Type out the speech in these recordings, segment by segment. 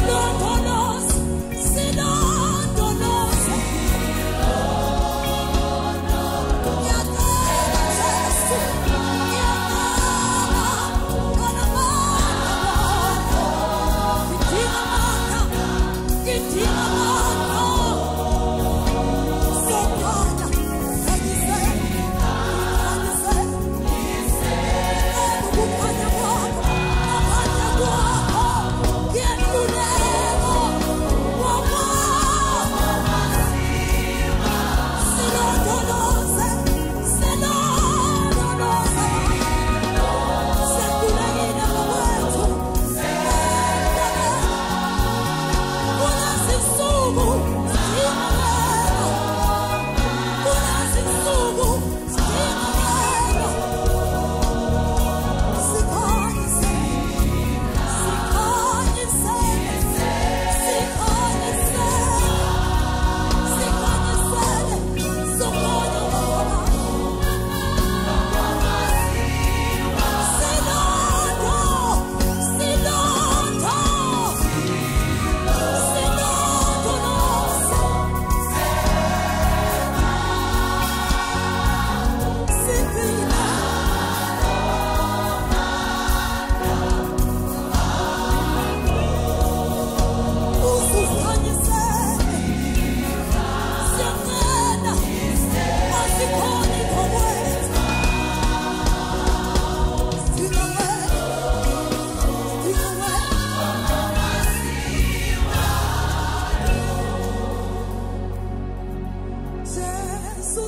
Lord.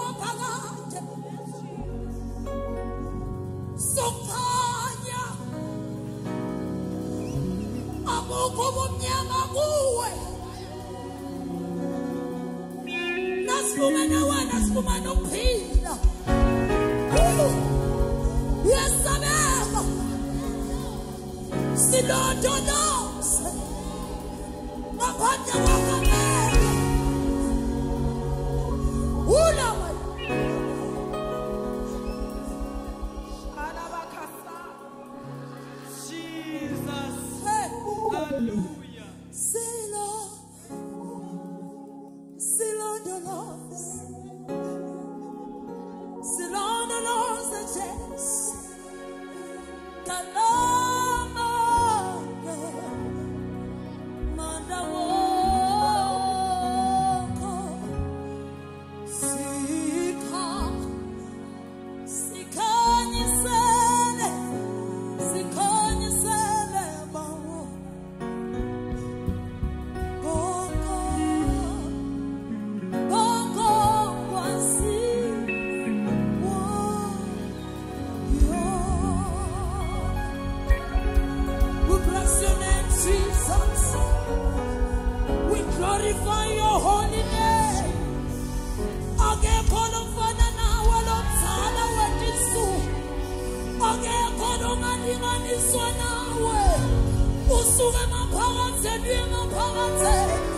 waphakathi sokhanya abukho ubumnyama kuwe nasifumana wena sifumana ukuphila uyasabeka silondoloze Usuke emaphakatheni emaphakatheni. Libito lakho liphakeme.